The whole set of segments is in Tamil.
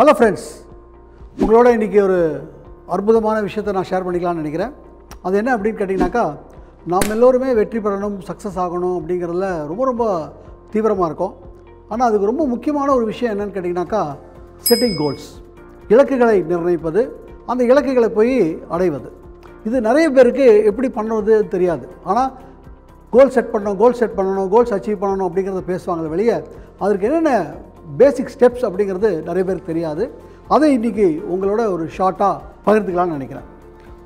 ஹலோ ஃப்ரெண்ட்ஸ் உங்களோட இன்றைக்கி ஒரு அற்புதமான விஷயத்தை நான் ஷேர் பண்ணிக்கலாம்னு நினைக்கிறேன். அது என்ன அப்படின்னு கேட்டிங்கனாக்கா நாம் எல்லோருமே வெற்றி பெறணும் சக்ஸஸ் ஆகணும் அப்படிங்கிறதுல ரொம்ப ரொம்ப தீவிரமாக இருக்கும். ஆனால் அதுக்கு ரொம்ப முக்கியமான ஒரு விஷயம் என்னென்னு கேட்டிங்கனாக்கா செட்டிங் கோல்ஸ் இலக்குகளை நிர்ணயிப்பது அந்த இலக்குகளை போய் அடைவது. இது நிறைய பேருக்கு எப்படி பண்ணுறது தெரியாது. ஆனால் கோல் செட் பண்ணணும் கோல் செட் பண்ணணும் கோல்ஸ் அச்சீவ் பண்ணணும் அப்படிங்கிறத பேசுவாங்களே வெளியே அதற்கு என்னென்ன பேசிக் ஸ்டெப்ஸ் அப்படிங்கிறது நிறைய பேருக்கு தெரியாது. அதை இன்றைக்கி உங்களோட ஒரு ஷார்ட்டாக பகிர்ந்துக்கலாம்னு நினைக்கிறேன்.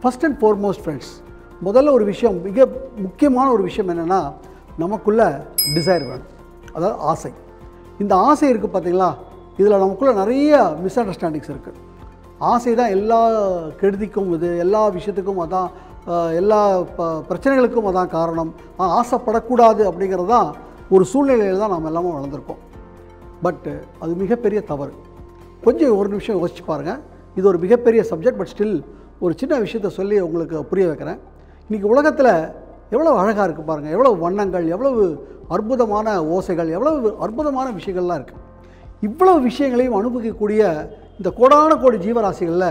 ஃபஸ்ட் அண்ட் ஃபோர்மோஸ்ட் ஃப்ரெண்ட்ஸ் முதல்ல ஒரு விஷயம் மிக முக்கியமான ஒரு விஷயம் என்னென்னா நமக்குள்ள டிசைர் வேணும். அதாவது ஆசை. இந்த ஆசை இருக்குது பார்த்தீங்களா இதில் நமக்குள்ள நிறைய மிஸ் அண்டர்ஸ்டாண்டிங்ஸ் இருக்குது ஆசை தான் எல்லா கெடுதிக்கும் இது எல்லா விஷயத்துக்கும் அதான் எல்லா ப- பிரச்சனைகளுக்கும் அதான் காரணம். ஆசைப்படக்கூடாது அப்படிங்கிறது தான் ஒரு சூழ்நிலையில் தான் நாம் எல்லாமே வளர்ந்துருக்கோம். பட் uh, அது மிகப்பெரிய தவறு. கொஞ்சம் ஒரு நிமிஷம் யோசிச்சு பாருங்கள் இது ஒரு மிகப்பெரிய சப்ஜெக்ட் பட் ஸ்டில் ஒரு சின்ன விஷயத்த சொல்லி உங்களுக்கு புரிய வைக்கிறேன். இன்றைக்கி உலகத்தில் எவ்வளோ அழகாக இருக்குது பாருங்கள் எவ்வளோ வண்ணங்கள் எவ்வளவு அற்புதமான ஓசைகள் எவ்வளவு அற்புதமான விஷயங்கள்லாம் இருக்குது இவ்வளவு விஷயங்களையும் அனுபவிக்கக்கூடிய இந்த கோடான கோடி ஜீவராசிகளில்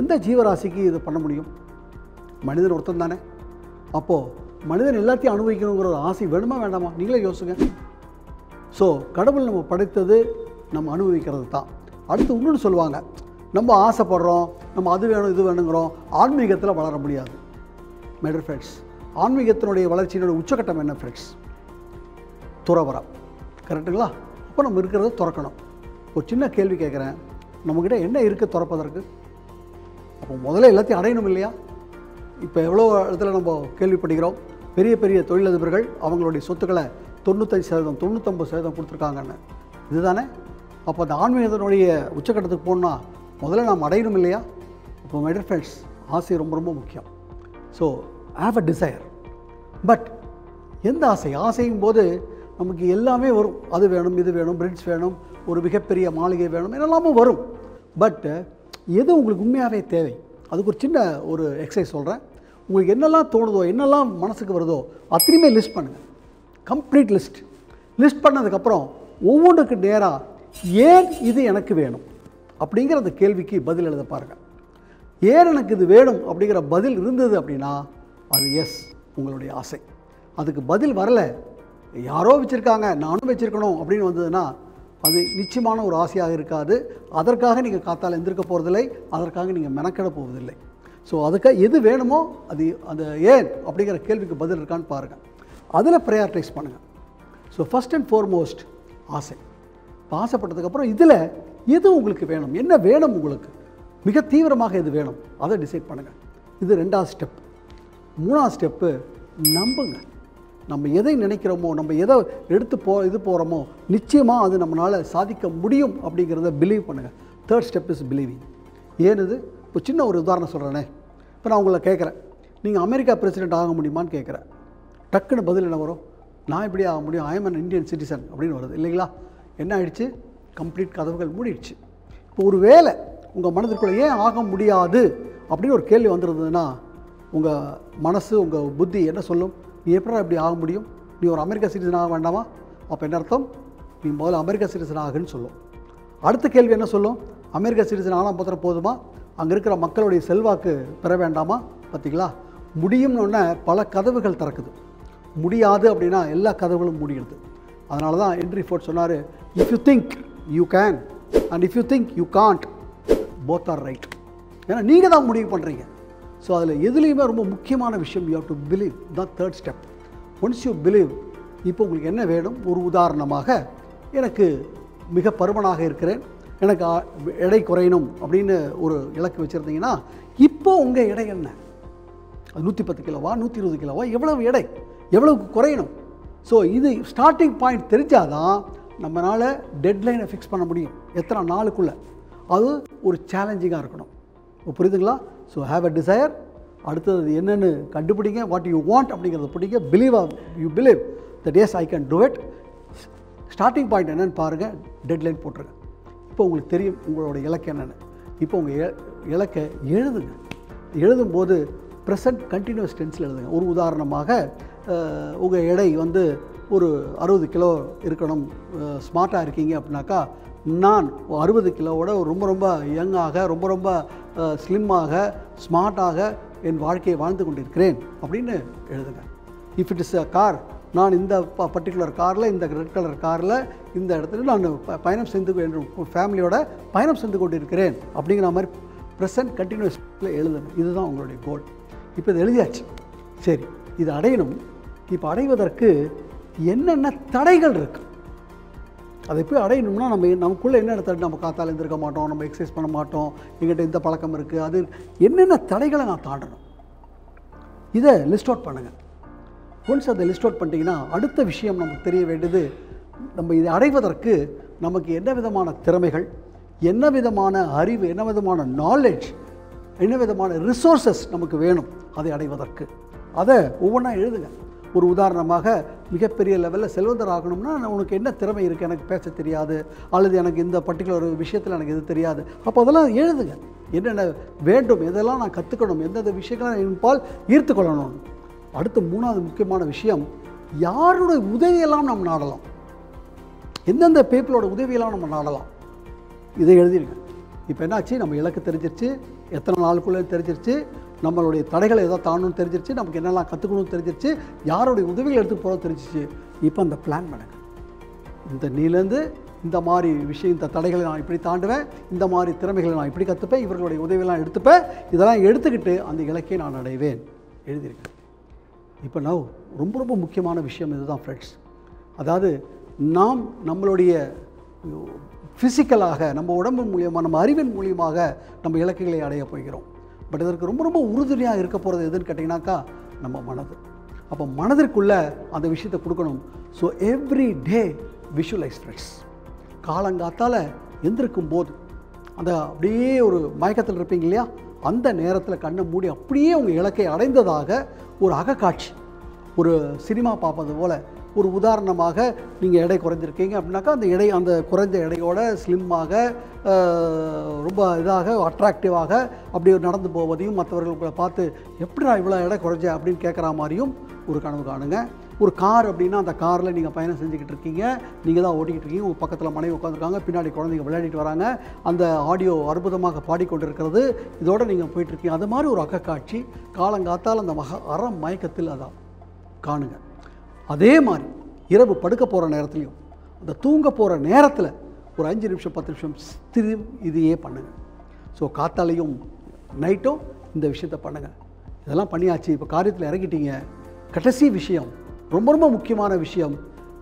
எந்த ஜீவராசிக்கு இது பண்ண முடியும்? மனிதன் ஒருத்தன் தானே. அப்போது மனிதன் எல்லாத்தையும் அனுபவிக்கணுங்கிற ஒரு ஆசை வேணுமா வேண்டாமா? நீங்களே யோசிங்க. ஸோ கடவுள் நம்ம படைத்தது நம்ம அனுபவிக்கிறது தான் அடுத்து இன்னொன்று சொல்லுவாங்க நம்ம ஆசைப்படுறோம் நம்ம அது வேணும் இது வேணுங்கிறோம் ஆன்மீகத்தில் வளர முடியாது. மேடர் ஃப்ரெண்ட்ஸ் ஆன்மீகத்தினுடைய வளர்ச்சியினுடைய உச்சக்கட்டம் என்ன ஃப்ரெண்ட்ஸ் துறவரம் கரெக்டுங்களா அப்போ நம்ம இருக்கிறத துறக்கணும். ஒரு சின்ன கேள்வி கேட்குறேன் நம்மக்கிட்ட என்ன இருக்குது துறப்பதற்கு? அப்போ முதல்ல எல்லாத்தையும் அடையணும் இல்லையா? இப்போ எவ்வளோ இடத்துல நம்ம கேள்விப்படுகிறோம் பெரிய பெரிய தொழிலதிபர்கள் அவங்களுடைய சொத்துக்களை தொண்ணூத்தஞ்சு சதவீதம் தொண்ணூற்றம்பது சதவீதம் கொடுத்துருக்காங்கன்னு. இதுதானே? அப்போ அந்த ஆன்மீகத்தினுடைய உச்சக்கட்டத்துக்கு போகணுன்னா முதல்ல நாம் அடையணும் இல்லையா? இப்போ மைடர் ஃப்ரெண்ட்ஸ் ஆசை ரொம்ப ரொம்ப முக்கியம். So have a desire but எந்த ஆசை? ஆசையும் போது நமக்கு எல்லாமே வரும். அது வேணும் இது வேணும் பிரிட்ஜ் வேணும் ஒரு மிகப்பெரிய மாளிகை வேணும் என்னெல்லாமும் வரும். பட் எது உங்களுக்கு உண்மையாகவே தேவை? அதுக்கு ஒரு சின்ன ஒரு எக்ஸசைஸ் சொல்கிறேன் உங்களுக்கு என்னெல்லாம் தோணுதோ என்னெல்லாம் மனசுக்கு வருதோ அத்தனையுமே லிஸ்ட் பண்ணுங்கள் கம்ப்ளீட் லிஸ்ட் லிஸ்ட் பண்ணதுக்கப்புறம் ஒவ்வொன்றுக்கு நேராக ஏன் இது எனக்கு வேணும்? அப்படிங்கிற அந்த கேள்விக்கு பதில் எழுத பாருங்கள் ஏன் எனக்கு இது வேணும் அப்படிங்கிற பதில் இருந்தது அப்படின்னா அது எஸ் உங்களுடைய ஆசை. அதுக்கு பதில் வரலை யாரோ வச்சுருக்காங்க நானும் வச்சுருக்கணும் அப்படின்னு வந்ததுன்னா அது நிச்சயமான ஒரு ஆசையாக இருக்காது. அதற்காக நீங்கள் காத்தால் எந்திருக்க போகிறதில்லை அதற்காக நீங்கள் மெனக்கெட போவதில்லை. ஸோ அதுக்காக எது வேணுமோ அது அந்த ஏன் அப்படிங்கிற கேள்விக்கு பதில் இருக்கான்னு பாருங்கள் அதில் ப்ரையாரிட்டைஸ் பண்ணுங்கள் ஸோ ஃபஸ்ட் அண்ட் ஃபார்மோஸ்ட் ஆசை. இப்போ ஆசைப்பட்டதுக்கப்புறம் இதில் எது உங்களுக்கு வேணும்? என்ன வேணும் உங்களுக்கு? மிக தீவிரமாக எது வேணும்? அதை டிசைட் பண்ணுங்கள் இது ரெண்டாவது ஸ்டெப் மூணாவது ஸ்டெப்பு நம்புங்க. நம்ம எதை நினைக்கிறோமோ நம்ம எதை எடுத்து போ இது போகிறோமோ நிச்சயமாக அது நம்மளால் சாதிக்க முடியும் அப்படிங்கிறத பிலீவ் பண்ணுங்கள் தேர்ட் ஸ்டெப் இஸ் பிலீவிங் ஏன் இது? இப்போ சின்ன ஒரு உதாரணம் சொல்கிறேனே இப்போ நான் உங்களை கேட்குறேன். நீங்கள் அமெரிக்கா பிரசிடென்ட் ஆக முடியுமான்னு கேட்குறேன். டக்குன்னு பதில் என்ன வரும்? நான் இப்படி ஆக முடியும். I am an Indian citizen அப்படின்னு வருது. இல்லைங்களா? என்ன ஆயிடுச்சு? கம்ப்ளீட் கதவுகள் மூடிடுச்சு. இப்போ ஒரு வேலை உங்கள் மனதிற்குள்ளே ஏன் ஆக முடியாது அப்படின்னு ஒரு கேள்வி வந்துருந்ததுன்னா உங்கள் மனசு உங்கள் புத்தி என்ன சொல்லும்? நீ எப்படா இப்படி ஆக முடியும்? நீ ஒரு அமெரிக்கா சிட்டிசன் ஆக வேண்டாமா? அப்போ என்ன அர்த்தம்? நீ முதல்ல அமெரிக்கா சிட்டிசன் ஆகுன்னு சொல்லும். அடுத்த கேள்வி என்ன சொல்லும்? அமெரிக்கா சிட்டிசன் ஆனால் மாத்திரம் போதுமா? அங்கே இருக்கிற மக்களுடைய செல்வாக்கு பெற வேண்டாமா? பார்த்தீங்களா முடியும்னு உடனே பல கதவுகள் திறக்குது. முடியாது அப்படின்னா எல்லா கதவுகளும் மூடிடுது. அதனால தான் என்ட்ரி ஃபோர்ட் சொன்னார் if you think you can and if you think you can't both are right ஏன்னா நீங்கள் தான் முடிவு பண்ணுறீங்க ஸோ அதில் எதுலேயுமே ரொம்ப முக்கியமான விஷயம் யூ ஹவ் டு பிலீவ் தான் third step once you believe இப்போ உங்களுக்கு என்ன வேணும்? ஒரு உதாரணமாக எனக்கு மிக பருமனாக இருக்கிறேன் எனக்கு எடை குறையணும் அப்படின்னு ஒரு இலக்கு வச்சுருந்தீங்கன்னா இப்போ உங்கள் எடை என்ன? அது நூற்றி பத்து கிலோவா நூற்றி இருபது கிலோவா எவ்வளவு எடை? எவ்வளவுக்கு குறையணும்? ஸோ இது ஸ்டார்டிங் பாயிண்ட் தெரிஞ்சாதான் நம்மளால் டெட்லைனை ஃபிக்ஸ் பண்ண முடியும். எத்தனை நாளுக்குள்ளே? அது ஒரு சேலஞ்சிங்காக இருக்கணும். இப்போ புரியுதுங்களா? ஸோ ஹாவ் அ டிசையர் அடுத்தது என்னென்னு கண்டுபிடிங்க. வாட் யூ வாண்ட் அப்படிங்கிறத பிடிங்க. Believe you believe that yes I can do it starting point என்னென்னு பாருங்கள் டெட்லைன் போட்டுருங்க. இப்போ உங்களுக்கு தெரியும் உங்களோட இலக்கு என்னென்னு. இப்போ உங்கள் இலக்கை எழுதுங்க. எழுதும்போது ப்ரெசன்ட் கண்டினியூஸ் டென்ஸில் எழுதுங்க. ஒரு உதாரணமாக உங்கள் எடை வந்து ஒரு அறுபது கிலோ இருக்கணும். ஸ்மார்ட்டாக இருக்கீங்க அப்படின்னாக்கா நான் அறுபது கிலோவோட ரொம்ப ரொம்ப யங்காக ரொம்ப ரொம்ப ஸ்லிம்மாக ஸ்மார்ட்டாக என் வாழ்க்கையை வாழ்ந்து கொண்டிருக்கிறேன் அப்படின்னு எழுதுங்க. If it is a car நான் இந்த பர்டிகுலர் காரில் இந்த ரெட் கலர் காரில் இந்த இடத்துல நான் ப- பயணம் செய்து என்று ஃபேமிலியோட பயணம் செய்து கொண்டிருக்கிறேன் அப்படிங்கிற மாதிரி ப்ரெசன்ட் கண்டினியூஸில் எழுதணும் இதுதான் உங்களுடைய கோல் இப்போ இது எழுதியாச்சு. சரி. இது அடையணும். இப்போ அடைவதற்கு என்னென்ன தடைகள் இருக்குது அதை போய் அடையணும்னா நம்ம நமக்குள்ளே என்ன தடை நம்ம காத்தால் எழுந்திருக்க மாட்டோம் நம்ம எக்ஸசைஸ் பண்ண மாட்டோம் எங்கிட்ட இந்த பழக்கம் இருக்குது அது என்னென்ன தடைகளை நான் தாண்டணும்? இதை லிஸ்ட் அவுட் பண்ணுங்கள் ஒன்ஸ் அதை லிஸ்ட் அவுட் பண்ணிட்டீங்கன்னா அடுத்த விஷயம் நமக்கு தெரிய வேண்டியது நம்ம இதை அடைவதற்கு நமக்கு என்ன விதமான திறமைகள் என்ன விதமான அறிவு என்ன விதமான நாலேஜ் என்ன விதமான ரிசோர்ஸஸ் நமக்கு வேணும் அதை அடைவதற்கு. அதை ஒவ்வொன்றா எழுதுங்க. ஒரு உதாரணமாக மிகப்பெரிய லெவலில் செல்வந்தர் ஆகணும்னா நான் உனக்கு என்ன திறமை இருக்குது எனக்கு பேச தெரியாது. அல்லது எனக்கு இந்த பர்டிகுலர் விஷயத்தில் எனக்கு இது தெரியாது. அப்போ அதெல்லாம் எழுதுங்க. என்னென்ன வேண்டும்? எதெல்லாம் நான் கற்றுக்கணும் எந்தெந்த விஷயங்களை என் என்பால் ஈர்த்து கொள்ளணும்? அடுத்த மூணாவது முக்கியமான விஷயம் யாருடைய உதவியெல்லாம் நம்ம நாடலாம்? எந்தெந்த பீப்புளோட உதவியெல்லாம் நம்ம நாடலாம்? இதை எழுதிருங்க. இப்போ என்னாச்சு? நம்ம இலக்கு தெரிஞ்சிருச்சு. எத்தனை நாளுக்குள்ளே தெரிஞ்சிருச்சு? நம்மளுடைய தடைகளை எதாவது தாண்டணும் தெரிஞ்சிருச்சு நமக்கு என்னெல்லாம் கற்றுக்கணும்னு தெரிஞ்சிருச்சு யாருடைய உதவிகள் எடுத்து போகிறோம் தெரிஞ்சிச்சு. இப்போ அந்த பிளான் பண்ணுங்க இந்த நீலேருந்து இந்த மாதிரி விஷயம் இந்த தடைகளை நான் இப்படி தாண்டுவேன் இந்த மாதிரி திறமைகளை நான் இப்படி கற்றுப்பேன் இவர்களுடைய உதவியெல்லாம் எடுத்துப்பேன் இதெல்லாம் எடுத்துக்கிட்டு அந்த இலக்கை நான் அடைவேன் எழுதியிருக்கேன் இப்போ நான் ரொம்ப ரொம்ப முக்கியமான விஷயம் இதுதான் ஃப்ரெண்ட்ஸ் அதாவது நாம் நம்மளுடைய ஃபிசிக்கலாக நம்ம உடம்பு மூலியமாக நம்ம அறிவின் மூலியமாக நம்ம இலக்குகளை அடைய போகிறோம். பட் இதற்கு ரொம்ப ரொம்ப உறுதுணையாக இருக்க போகிறது எதுன்னு கேட்டிங்கனாக்கா நம்ம மனது. அப்போ மனதிற்குள்ளே அந்த விஷயத்தை கொடுக்கணும். So every day visualise friends காலங்காத்தால் எந்திருக்கும் போது அந்த அப்படியே ஒரு மயக்கத்தில் இருப்பீங்க இல்லையா? அந்த நேரத்தில் கண்ணை மூடி அப்படியே உங்கள் இலக்கை அடைந்ததாக ஒரு அகக்காட்சி. ஒரு சினிமா பார்ப்பது போல் ஒரு உதாரணமாக நீங்கள் எடை குறைஞ்சிருக்கீங்க அப்படின்னாக்கா அந்த எடை அந்த குறைஞ்ச எடையோட ஸ்லிம்மாக ரொம்ப இதாக அட்ராக்டிவாக அப்படி நடந்து போவதையும் மற்றவர்கள் உங்களை பார்த்து எப்படி நான் இவ்வளோ எடை குறைஞ்சேன் அப்படின்னு கேட்குற மாதிரியும் ஒரு கனவு காணுங்க. ஒரு கார் அப்படின்னா அந்த காரில் நீங்கள் பயணம் செஞ்சுக்கிட்டு இருக்கீங்க. நீங்கள் தான் ஓட்டிக்கிட்டு இருக்கீங்க. உங்கள் பக்கத்தில் மனைவி உட்காந்துருக்காங்க பின்னாடி குழந்தைங்க விளையாடிட்டு வராங்க. அந்த ஆடியோ அற்புதமாக பாடிக்கொண்டிருக்கிறது. இதோடு நீங்கள் போயிட்டுருக்கீங்க அது மாதிரி ஒரு அக்கக்காட்சி காலங்காத்தால் அந்த மக அற மயக்கத்தில் அதான். காணுங்க. அதே மாதிரி இரவு படுக்க போகிற நேரத்துலையும் அந்த தூங்க போகிற நேரத்தில் ஒரு அஞ்சு நிமிஷம் பத்து நிமிஷம் திரு இதையே பண்ணுங்கள் ஸோ காத்தாலையும் நைட்டும் இந்த விஷயத்த பண்ணுங்கள் இதெல்லாம் பண்ணியாச்சு இப்போ காரியத்தில் இறங்கிட்டீங்க. கடைசி விஷயம் ரொம்ப ரொம்ப முக்கியமான விஷயம்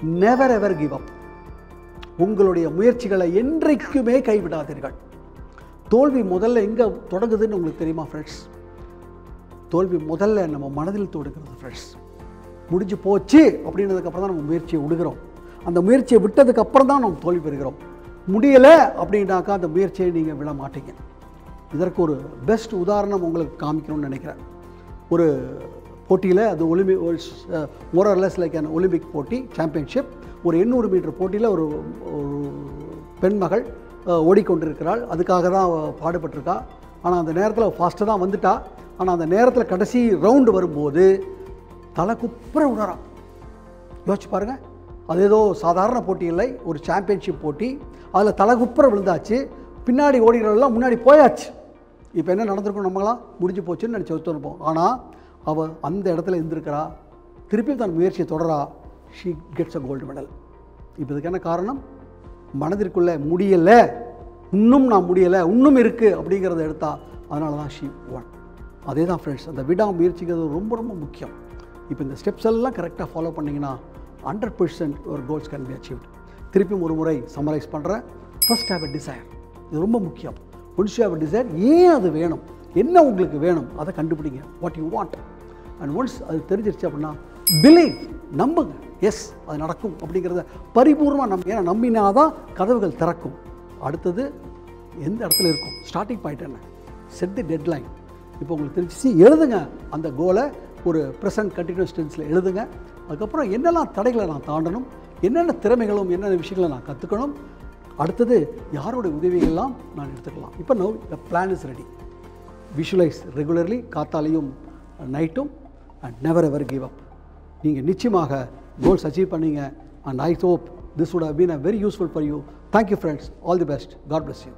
நெவர் எவர் கிவ் அப் உங்களுடைய முயற்சிகளை என்றைக்குமே கைவிடாதீர்கள். தோல்வி முதல்ல எங்கே தொடங்குதுன்னு உங்களுக்கு தெரியுமா ஃப்ரெண்ட்ஸ் தோல்வி முதல்ல நம்ம மனதில் தொடுக்கிறது ஃப்ரெண்ட்ஸ் முடிஞ்சு போச்சு அப்படின்றதுக்கப்புறம் தான் நம்ம முயற்சியை விடுகிறோம். அந்த முயற்சியை விட்டதுக்கப்புறம் தான் நம்ம தோல்வி பெறுகிறோம். முடியலை அப்படின்னாக்கா அந்த முயற்சியை நீங்கள் விட மாட்டீங்க. இதற்கு ஒரு பெஸ்ட் உதாரணம் உங்களுக்கு காமிக்கணும்னு நினைக்கிறேன். ஒரு போட்டியில் அது Olympic more or less like an Olympic போட்டி சாம்பியன்ஷிப் ஒரு எண்ணூறு மீட்டர் போட்டியில் ஒரு ஒரு பெண்மகள் ஓடிக்கொண்டிருக்கிறாள். அதுக்காக தான் பாடுபட்டிருக்கா. ஆனால் அந்த நேரத்தில் ஃபாஸ்ட்டாக தான் வந்துட்டா. ஆனால் அந்த நேரத்தில் கடைசி ரவுண்டு வரும்போது தலை குப்புற விடுறா யோசிச்சு பாருங்க. அது ஏதோ சாதாரண போட்டி இல்லை. ஒரு சாம்பியன்ஷிப் போட்டி. அதில் தலை குப்புற விழுந்தாச்சு. பின்னாடி ஓடிக்கிறவெல்லாம் முன்னாடி போயாச்சு. இப்போ என்ன நடந்திருக்கும் நம்மளாம் முடிஞ்சு போச்சுன்னு நினச்சி ஒத்துருப்போம் ஆனால் அவள் அந்த இடத்துல இருந்திருக்கிறா. திருப்பி தன் முயற்சியை தொடரா. She gets a gold medal இப்போ இதுக்கு என்ன காரணம்? மனதிற்குள்ளே முடியலை. இன்னும் நான் முடியலை. இன்னும் இருக்குது அப்படிங்கிறத எடுத்தா. அதனால தான் ஷீ ஒன் அதே தான் ஃப்ரெண்ட்ஸ் அந்த விடாமுயற்சிங்கிறது ரொம்ப ரொம்ப முக்கியம். இப்போ இந்த ஸ்டெப்ஸ் எல்லாம் கரெக்டாக ஃபாலோ பண்ணிங்கன்னா ஹண்ட்ரட் பர்சன்ட் ஒரு கோல்ஸ் கேன் பி அச்சீவ்ட் திருப்பியும் ஒரு முறை சம்மரைஸ் பண்ணுறேன் ஃபர்ஸ்ட் ஹேவ் அ டிசைர் இது ரொம்ப முக்கியம். Once you have a desire ஏன் அது வேணும்? என்ன உங்களுக்கு வேணும்? அதை கண்டுபிடிங்க. What you want and once அது தெரிஞ்சிருச்சு அப்படின்னா பிலீவ் நம்புங்க. எஸ் அது நடக்கும் அப்படிங்கிறத பரிபூர்ணமாக நம்ப ஏன்னா நம்பினாதான் கதவுகள் திறக்கும். அடுத்தது எந்த இடத்துல இருக்கும்? ஸ்டார்டிங் பாயிண்ட் என்ன? செட் தி டெட்லைன் இப்போ உங்களுக்கு தெரிஞ்சிச்சு எழுதுங்க அந்த கோலை ஒரு ப்ரெசன்ட் கண்டினியூஸ் டென்ஸில் எழுதுங்க. அதுக்கப்புறம் என்னெல்லாம் தடைகளை நான் தாண்டணும் என்னென்ன திறமைகளும் என்னென்ன விஷயங்களை நான் கற்றுக்கணும் அடுத்தது யாரோட உதவிகள்லாம் நான் எடுத்துக்கலாம். இப்போ know the plan is ready visualise regularly காத்தாலையும் நைட்டும் and never ever give up நீங்கள் நிச்சயமாக கோல்ஸ் அச்சீவ் பண்ணீங்க. And I hope this would have been very useful useful you thank thank you friends all the best God bless you